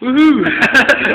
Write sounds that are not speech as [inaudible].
Woohoo! Mm-hmm. [laughs]